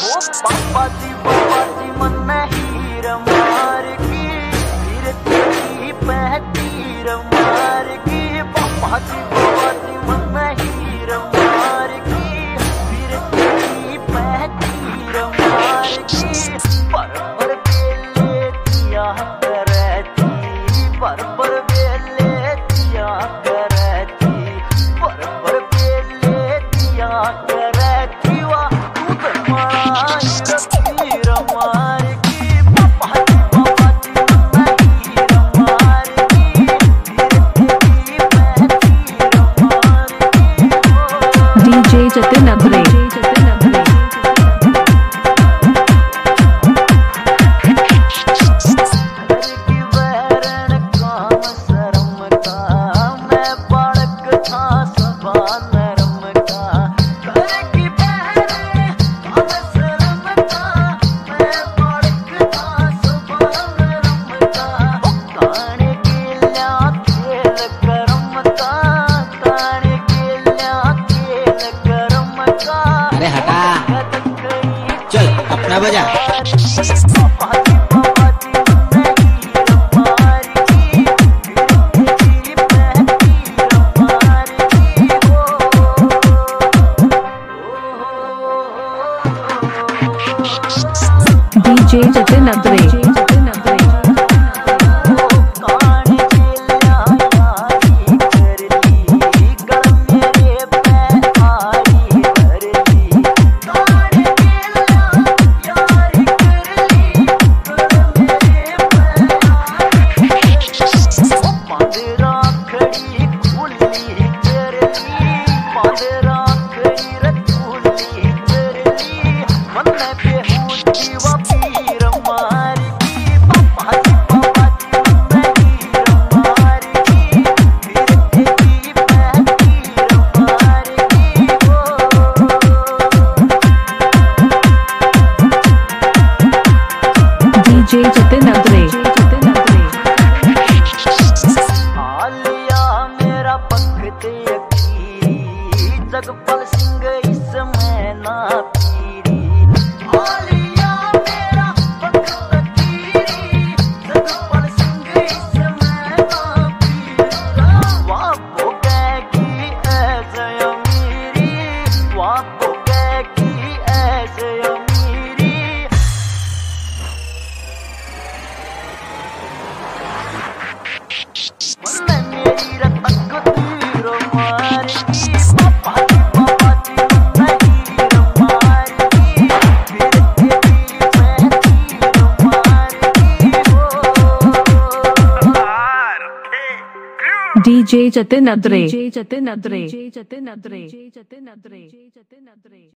वो पापा दी बाबा, दी मन में हीर मार की, फिर तेरी रमार की पापा दी ना बजा। डीजे जतिन மதுரா सतपाल सिंह इसमें ना पी डीजे जतिन अद्रे। डीजे जतिन अद्रे। डीजे जतिन अद्रे। डीजे जतिन अद्रे